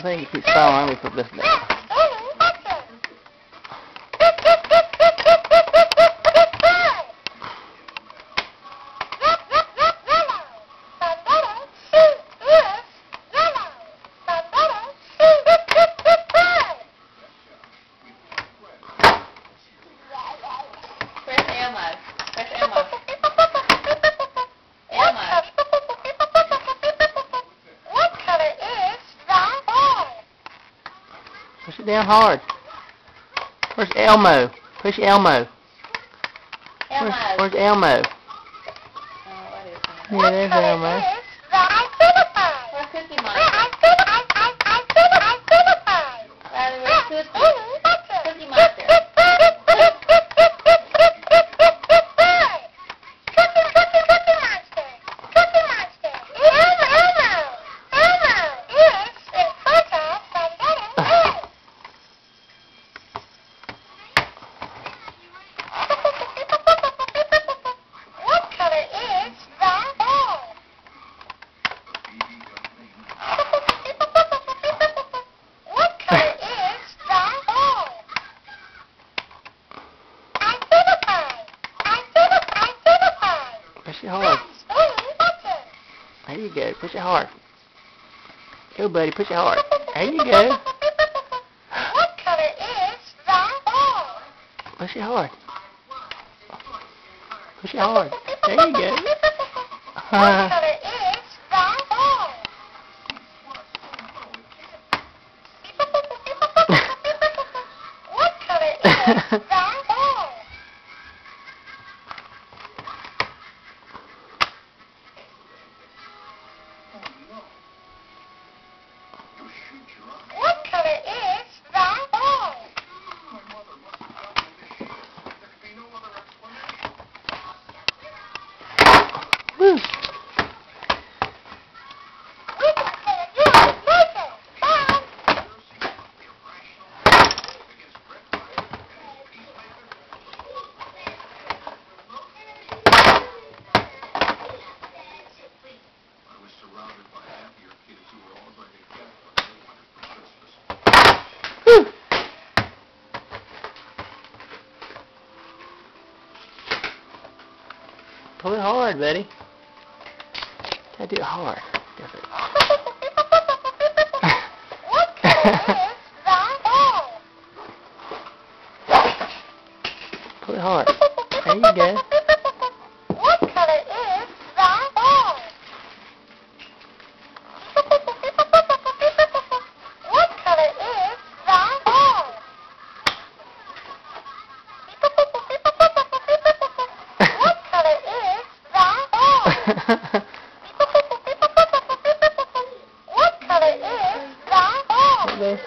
I think you keep following me for this now. Push it down hard. Where's Elmo? Push Elmo. Where's, Elmo. where's Elmo? Oh, what is that? Yeah, there's Elmo. color is the identifier? Where's Cookie I Monster? Push it hard. There you go. Push it hard. Go, buddy. Push it hard. There you go. What color is the ball? Push it hard. Push it hard. There you go. What color is the ball? What color is Woo. Pull it hard, buddy. Gotta do it hard. Different. What color is the ball? Pull it hard. There you go. What color is